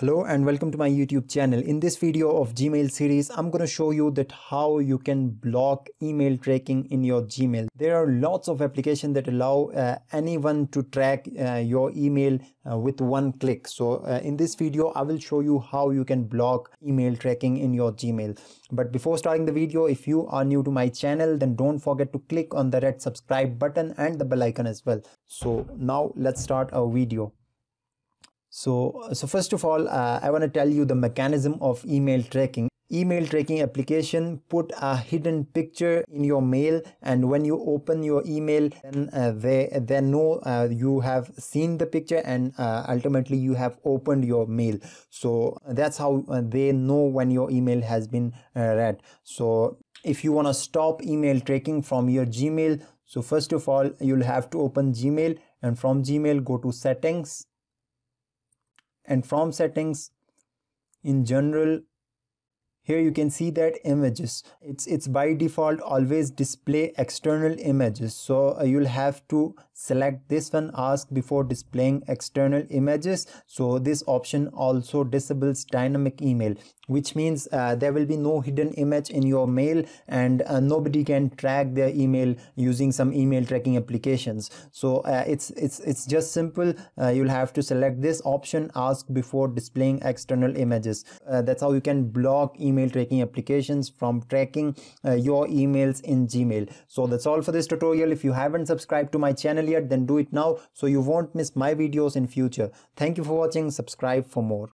Hello and welcome to my YouTube channel. In this video of Gmail series, I'm going to show you that how you can block email tracking in your Gmail. There are lots of applications that allow uh, anyone to track uh, your email uh, with one click. So uh, in this video, I will show you how you can block email tracking in your Gmail. But before starting the video, if you are new to my channel, then don't forget to click on the red subscribe button and the bell icon as well. So now let's start our video. So, so first of all, uh, I want to tell you the mechanism of email tracking. Email tracking application put a hidden picture in your mail and when you open your email then uh, they, they know uh, you have seen the picture and uh, ultimately you have opened your mail. So that's how uh, they know when your email has been uh, read. So if you want to stop email tracking from your Gmail, so first of all, you'll have to open Gmail and from Gmail go to settings and from settings in general here you can see that images. It's it's by default always display external images. So uh, you'll have to select this one ask before displaying external images. So this option also disables dynamic email which means uh, there will be no hidden image in your mail and uh, nobody can track their email using some email tracking applications. So uh, it's it's it's just simple. Uh, you'll have to select this option ask before displaying external images. Uh, that's how you can block email tracking applications from tracking uh, your emails in gmail. So that's all for this tutorial. If you haven't subscribed to my channel yet then do it now so you won't miss my videos in future. Thank you for watching. Subscribe for more